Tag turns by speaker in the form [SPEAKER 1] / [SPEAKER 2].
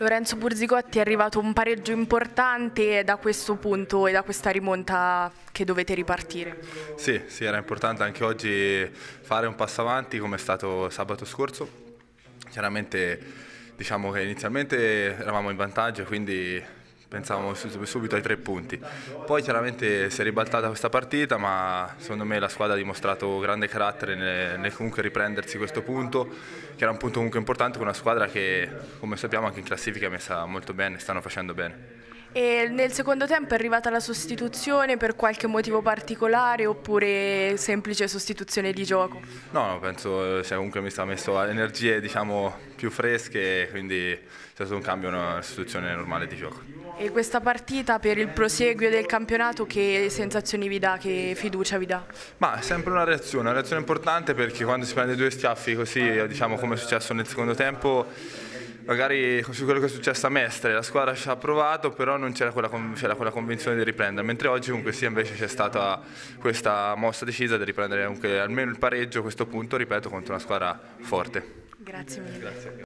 [SPEAKER 1] Lorenzo Burzigotti è arrivato un pareggio importante da questo punto e da questa rimonta che dovete ripartire.
[SPEAKER 2] Sì, sì, era importante anche oggi fare un passo avanti come è stato sabato scorso. Chiaramente diciamo che inizialmente eravamo in vantaggio, quindi pensavamo subito ai tre punti. Poi chiaramente si è ribaltata questa partita, ma secondo me la squadra ha dimostrato grande carattere nel, comunque riprendersi questo punto, che era un punto comunque importante con una squadra che, come sappiamo, anche in classifica è messa molto bene, stanno facendo bene.
[SPEAKER 1] E nel secondo tempo è arrivata la sostituzione per qualche motivo particolare oppure semplice sostituzione di gioco?
[SPEAKER 2] No, no penso sia comunque mi sta messo energie diciamo, più fresche, quindi sia stato un cambio, una sostituzione normale di gioco.
[SPEAKER 1] E questa partita per il proseguio del campionato che sensazioni vi dà, che fiducia vi dà?
[SPEAKER 2] Ma è sempre una reazione, una reazione importante perché quando si prende due schiaffi così, diciamo come è successo nel secondo tempo, magari su quello che è successo a Mestre, la squadra ci ha provato, però non c'era quella, quella, convinzione di riprendere, mentre oggi comunque sì invece c'è stata questa mossa decisa di riprendere almeno il pareggio a questo punto, ripeto, contro una squadra forte.
[SPEAKER 1] Grazie mille. Grazie.